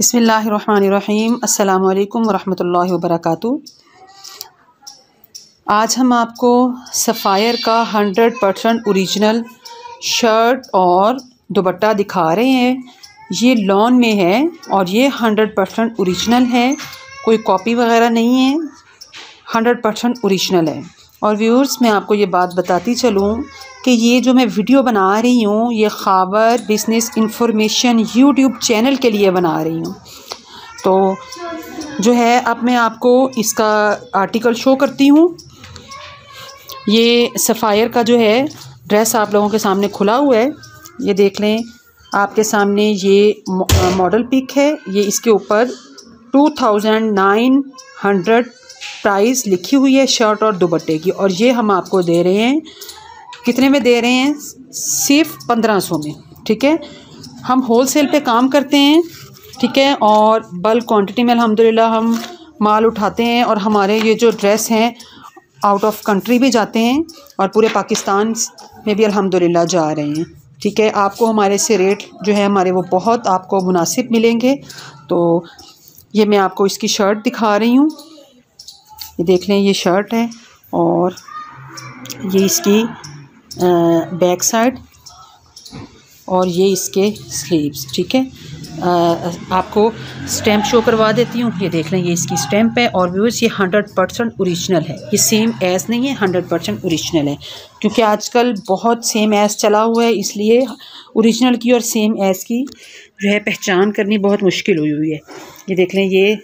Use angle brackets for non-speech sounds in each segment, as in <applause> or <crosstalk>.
बिसमीम् अल्लाम वरहमल वबरक आज हम आपको सफ़ायर का हंड्रेड परसेंट औरिजिनल शर्ट और दुपट्टा दिखा रहे हैं। ये लॉन में है और ये हंड्रेड परसेंट औरिजिनल है। कोई कॉपी वगैरह नहीं है। हंड्रेड परसेंट औरिजिनल है। और व्यूअर्स, मैं आपको ये बात बताती चलूँ कि ये जो मैं वीडियो बना रही हूँ, ये ख़बर बिज़नेस इंफॉर्मेशन यूट्यूब चैनल के लिए बना रही हूँ। तो जो है, अब मैं आपको इसका आर्टिकल शो करती हूँ। ये सफ़ायर का जो है ड्रेस आप लोगों के सामने खुला हुआ है। ये देख लें, आपके सामने ये मॉडल पिक है। ये इसके ऊपर two thousand nine hundred price लिखी हुई है शर्ट और दुपट्टे की। और ये हम आपको दे रहे हैं कितने में दे रहे हैं? सिर्फ़ पंद्रह सौ में, ठीक है? हम होल सेल पे काम करते हैं, ठीक है? और बल्क क्वांटिटी में अल्हम्दुलिल्लाह हम माल उठाते हैं और हमारे ये जो ड्रेस हैं आउट ऑफ़ कंट्री भी जाते हैं और पूरे पाकिस्तान में भी अल्हम्दुलिल्लाह जा रहे हैं, ठीक है? आपको हमारे से रेट जो है, हमारे वो बहुत आपको मुनासिब मिलेंगे। तो ये मैं आपको इसकी शर्ट दिखा रही हूँ। ये देख लें, ये शर्ट है और ये इसकी बैक साइड और ये इसके स्लीव्स ठीक है? आपको स्टैम्प शो करवा देती हूँ। ये देख लें, ये इसकी स्टैम्प है और व्यूअर्स ये हंड्रेड परसेंट औरिजिनल है। ये सेम एस नहीं है हंड्रेड परसेंट औरिजिनल है। क्योंकि आजकल बहुत सेम एस चला हुआ है, इसलिए औरिजिनल की और सेम एस की जो है पहचान करनी बहुत मुश्किल हुई हुई है। ये देख लें, ये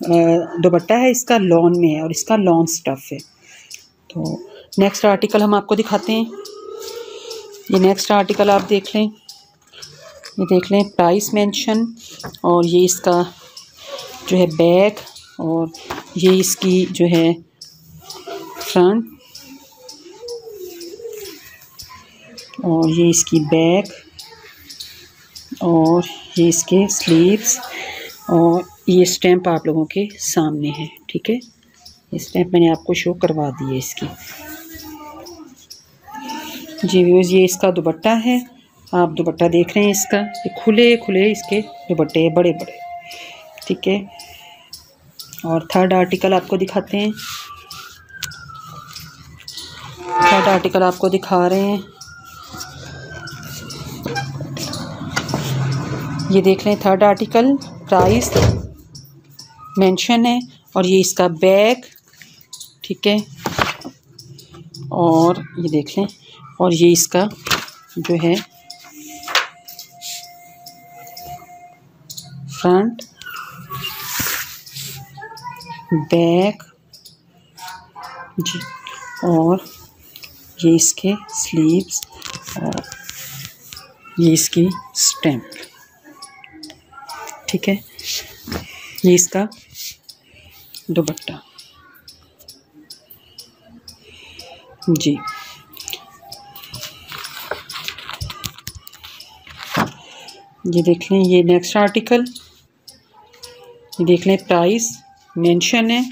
दुपट्टा है, इसका लॉन में है और इसका लॉन स्टफ़ है। तो नेक्स्ट आर्टिकल हम आपको दिखाते हैं। ये नेक्स्ट आर्टिकल आप देख लें। ये देख लें प्राइस मेंशन और ये इसका जो है बैक और ये इसकी जो है फ्रंट और ये इसकी बैक और ये इसके स्लीव्स और ये स्टैंप आप लोगों के सामने है, ठीक है? ये स्टैंप मैंने आपको शो करवा दी है इसकी। जी व्यूज़ ये इसका दुपट्टा है। आप दुपट्टा देख रहे हैं इसका। ये खुले खुले इसके दुपट्टे बड़े बड़े ठीक है? और थर्ड आर्टिकल आपको दिखाते हैं। थर्ड आर्टिकल आपको दिखा रहे हैं। ये देख लें थर्ड आर्टिकल प्राइस मेंशन है और ये इसका बैग ठीक है? और ये देख लें। और ये इसका जो है फ्रंट, बैक, जी, और ये इसके स्लीव्स और ये इसकी स्टैम्प। ठीक है? ये इसका दुपट्टा। जी। ये देख लें, ये नेक्स्ट आर्टिकल ये देख लें प्राइस मेंशन है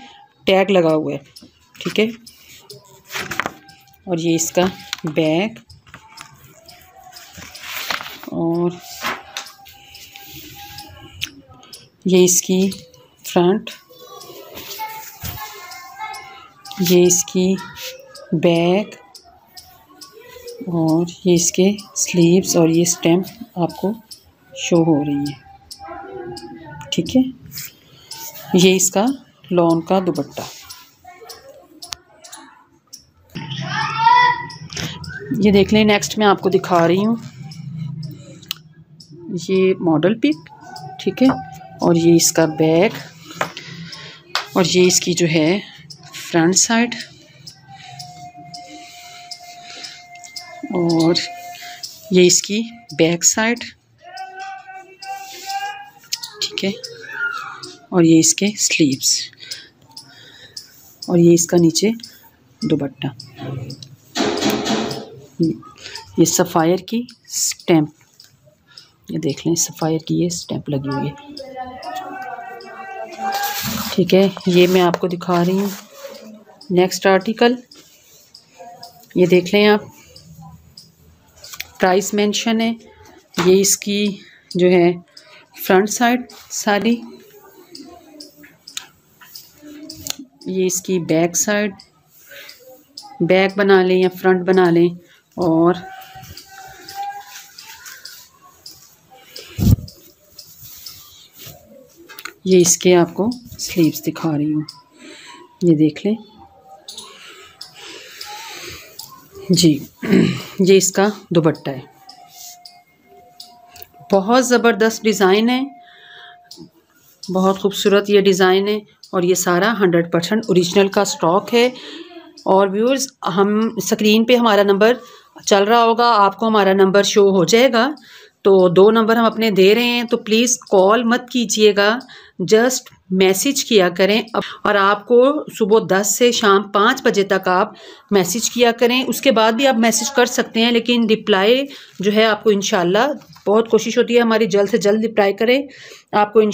टैग लगा हुआ है, ठीक है? और ये इसका बैग और ये इसकी फ्रंट ये इसकी बैक और ये इसके स्लीव्स और ये स्टेम आपको शो हो रही है। ठीक है? ये इसका लॉन का दुपट्टा। ये देख लें नेक्स्ट मैं आपको दिखा रही हूँ। ये मॉडल पिक ठीक है? और ये इसका बैग और ये इसकी जो है फ्रंट साइड और ये इसकी बैक साइड है और ये इसके स्लीव्स और ये इसका नीचे दुपट्टा। ये सफ़ायर की स्टैम्प ये देख लें सफ़ायर की ये स्टैम्प लगी हुई है। ठीक है, ये मैं आपको दिखा रही हूँ। नेक्स्ट आर्टिकल ये देख लें आप। प्राइस मेंशन है, ये इसकी जो है फ्रंट साइड सारी। ये इसकी बैक साइड। बैक बना लें या फ्रंट बना लें और ये इसके आपको स्लीव्स दिखा रही हूँ। ये देख लें। जी, <clears throat> ये इसका दुपट्टा है। बहुत ज़बरदस्त डिज़ाइन है। बहुत खूबसूरत ये डिज़ाइन है और ये सारा हंड्रेड परसेंट औरिजिनल का स्टॉक है। और व्यूअर्स हम स्क्रीन पे हमारा नंबर चल रहा होगा, आपको हमारा नंबर शो हो जाएगा। तो दो नंबर हम अपने दे रहे हैं तो प्लीज़ कॉल मत कीजिएगा। जस्ट मैसेज किया करें। और आपको सुबह दस से शाम पाँच बजे तक आप मैसेज किया करें। उसके बाद भी आप मैसेज कर सकते हैं, लेकिन रिप्लाई जो है आपको इन बहुत कोशिश होती है हमारी जल्द से जल्द रिप्लाई करें। आपको इन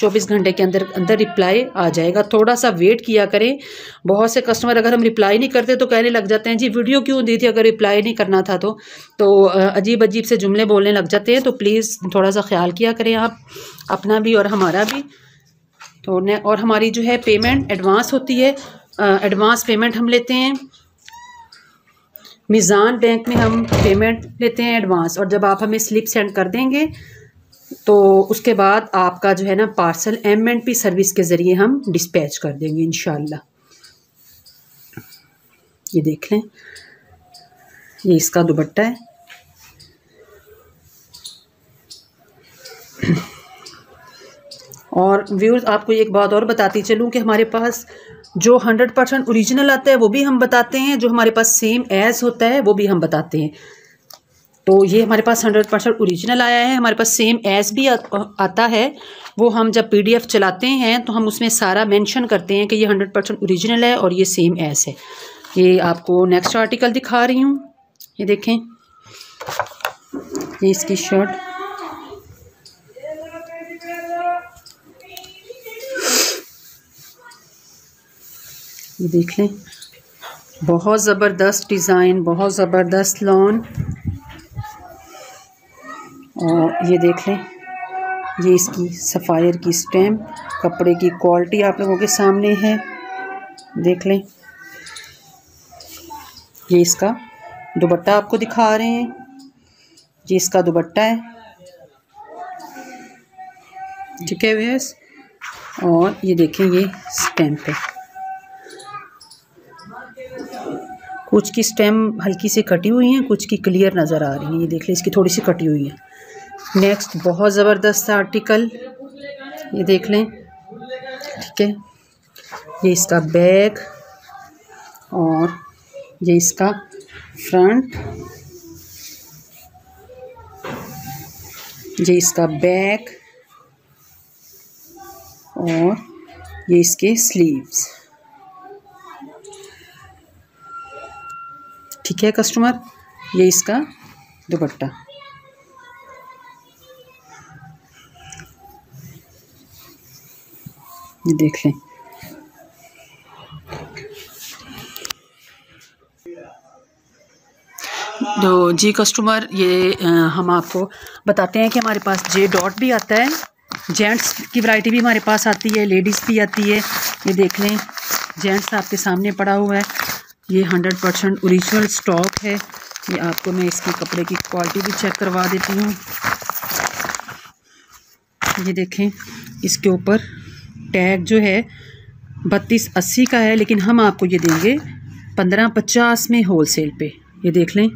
चौबीस घंटे के अंदर अंदर रिप्लाई आ जाएगा। थोड़ा सा वेट किया करें। बहुत से कस्टमर अगर हम रिप्लाई नहीं करते तो कहने लग जाते हैं, जी, वीडियो क्यों दी थी? अगर रिप्लाई नहीं करना था तो। तो अजीब अजीब से जुमले बोलने लग जाते हैं। तो प्लीज़ थोड़ा सा ख्याल किया करें आप, अपना भी और हमारा भी। तो और हमारी जो है पेमेंट एडवांस होती है एडवांस पेमेंट हम लेते हैं। मिज़ान बैंक में हम पेमेंट लेते हैं एडवांस और जब आप हमें स्लिप सेंड कर देंगे तो उसके बाद आपका जो है ना parcel M and P service के ज़रिए हम डिस्पैच कर देंगे इन ये देख लें। ये इसका दुपट्टा है। और व्यूज़ आपको एक बात और बताती चलूँ कि हमारे पास जो हंड्रेड परसेंट औरिजिनल आता है वो भी हम बताते हैं। जो हमारे पास सेम एज़ होता है वो भी हम बताते हैं। तो ये हमारे पास हंड्रेड परसेंट औरिजिनल आया है। हमारे पास सेम एज़ भी आ, आता है। वो हम जब पीडीएफ चलाते हैं तो हम उसमें सारा मेंशन करते हैं कि ये हंड्रेड परसेंट औरिजिनल है और ये सेम एज़ है। ये आपको नेक्स्ट आर्टिकल दिखा रही हूँ। ये देखें। ये इसकी शर्ट ये देख लें। बहुत ज़बरदस्त डिज़ाइन, बहुत ज़बरदस्त लॉन। और ये देख लें, ये इसकी सफ़ायर की स्टैम्प, कपड़े की क्वालिटी आप लोगों के सामने है। देख लें, ये इसका दुपट्टा आपको दिखा रहे हैं। ये इसका दुपट्टा है। ठीक है भैया और ये देखें, ये स्टैम्प है। कुछ की स्टेम हल्की सी कटी हुई हैं, कुछ की क्लियर नज़र आ रही है। ये देख लें, इसकी थोड़ी सी कटी हुई है। नेक्स्ट बहुत ज़बरदस्त आर्टिकल ये देख लें, ठीक है? ये इसका बैग और ये इसका फ्रंट ये इसका बैक और ये इसके स्लीव्स ठीक है कस्टमर ये इसका दुपट्टा। ये देख लें। तो जी कस्टमर ये हम आपको बताते हैं कि हमारे पास जे डॉट भी आता है। जेंट्स की वैरायटी भी हमारे पास आती है लेडीज़ भी आती है। ये देख लें जेंट्स आपके सामने पड़ा हुआ है। ये हंड्रेड परसेंट औरिजिनल स्टॉक है। ये आपको मैं इसकी कपड़े की क्वालिटी भी चेक करवा देती हूँ। ये देखें, इसके ऊपर टैग जो है, बत्तीस अस्सी का है, लेकिन हम आपको ये देंगे पंद्रह पचास में होल सेल पे। ये देख लें,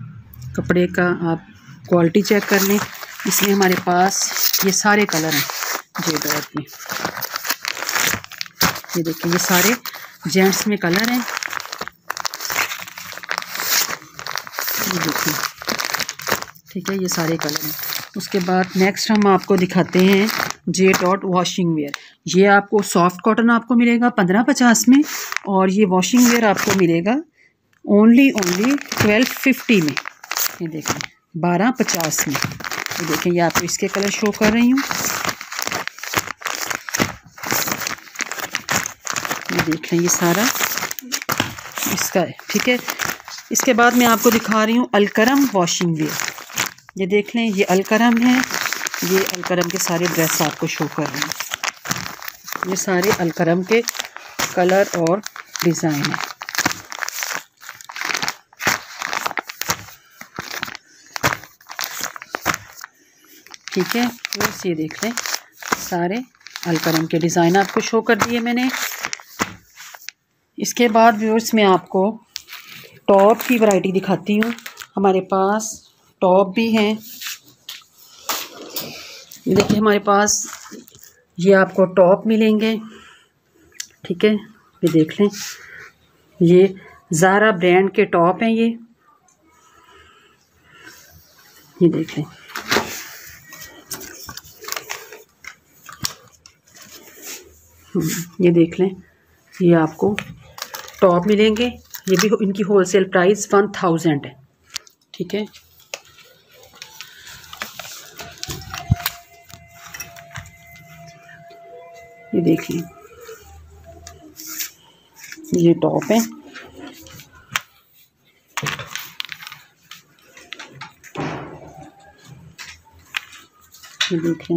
कपड़े का आप क्वालिटी चेक कर लें। इसमें हमारे पास ये सारे कलर हैं जे डॉट में। ये देखें, ये सारे जेंट्स में कलर हैं। देखिए। ठीक है, ये सारे कलर हैं। उसके बाद नेक्स्ट हम आपको दिखाते हैं जे डॉट वॉशिंग वेयर ये आपको सॉफ्ट कॉटन आपको मिलेगा पंद्रह पचास में और ये वॉशिंग वेयर आपको मिलेगा ओनली ओनली ट्वेल्व फिफ्टी में। ये देखें बारह पचास में। ये देखें ये आपको इसके कलर शो कर रही हूँ। ये देख लें ये सारा इसका है। ठीक है इसके बाद मैं आपको दिखा रही हूँ अलकरम वॉशिंग वेयर ये देख लें, ये अलकरम है। ये अलकरम के सारे ड्रेस आपको शो कर रहे हैं। ये सारे अलकरम के कलर और डिज़ाइन है। ठीक है, बस ये देख लें, सारे अलकरम के डिज़ाइन आपको शो कर दिए मैंने। इसके बाद व्यूअर्स मैं आपको टॉप की वैरायटी दिखाती हूँ। हमारे पास टॉप भी हैं। देखिए हमारे पास ये आपको टॉप मिलेंगे। ठीक है ये देख लें। ये ज़ारा ब्रांड के टॉप हैं ये। ये देख लें। हम्म, ये देख लें। ये आपको टॉप मिलेंगे। ये भी इनकी होलसेल प्राइस वन थाउज़ेंड है। ठीक है? ये देख लें। ये टॉप है। ये देख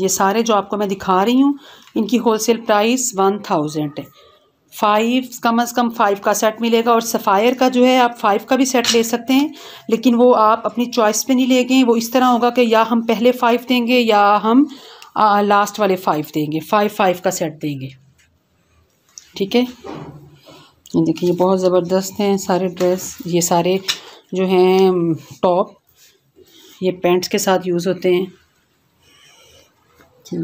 ये सारे जो आपको मैं दिखा रही हूँ इनकी होलसेल प्राइस वन थाउज़ेंड है। फाइव कम अज़ कम फाइव का सेट मिलेगा और सफ़ायर का जो है आप फाइव का भी सेट ले सकते हैं लेकिन वो आप अपनी चॉइस पे नहीं लेंगे वो इस तरह होगा कि या हम पहले फ़ाइव देंगे या हम आ, लास्ट वाले फ़ाइव देंगे। फ़ाइव फाइव का सेट देंगे। ठीक है? ये देखिए ये बहुत ज़बरदस्त हैं सारे ड्रेस ये सारे जो हैं टॉप ये पेंट्स के साथ यूज़ होते हैं। ये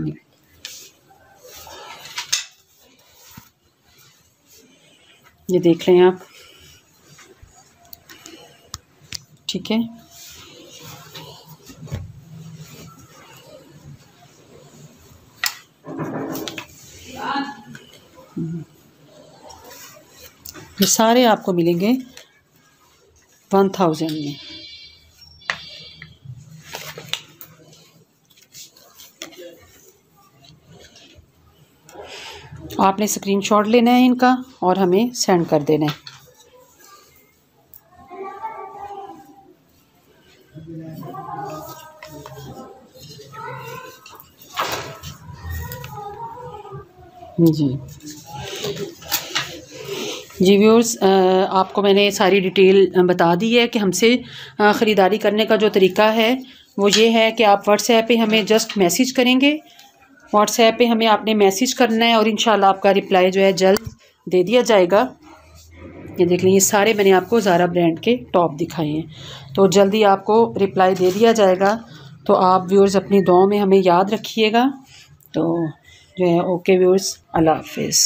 देख लें आप। ठीक है। ये सारे आपको मिलेंगे वन थाउज़ेंड में। आपने स्क्रीनशॉट लेना है इनका और हमें सेंड कर देना है। जी। जी व्यूर्स आपको मैंने सारी डिटेल बता दी है कि हमसे ख़रीदारी करने का जो तरीका है, वो ये है कि आप व्हाट्सएप पे हमें जस्ट मैसेज करेंगे व्हाट्सएप पे हमें आपने मैसेज करना है और इन आपका रिप्लाई जो है जल्द दे दिया जाएगा। ये देख लें, ये सारे मैंने आपको ज़ारा ब्रांड के टॉप दिखाए हैं। तो जल्दी आपको रिप्लाई दे दिया जाएगा। तो आप व्यूअर्स अपनी दुआ में हमें याद रखिएगा। तो जो है ओके व्यूअर्स अल्लाह हाफिज़।